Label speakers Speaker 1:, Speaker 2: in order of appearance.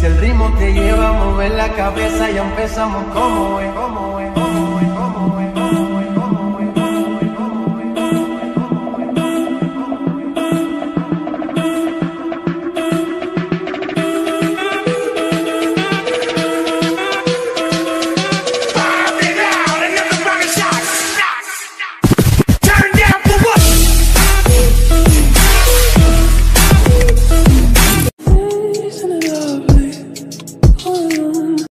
Speaker 1: Si el ritmo te lleva a mover la cabeza, ya empezamos como como es.